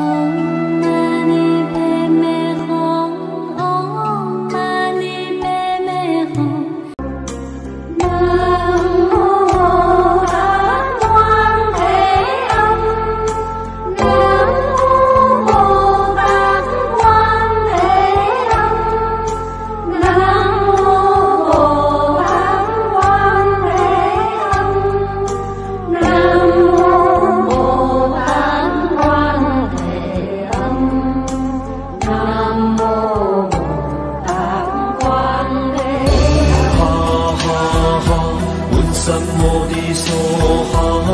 Oh. 南无的说好？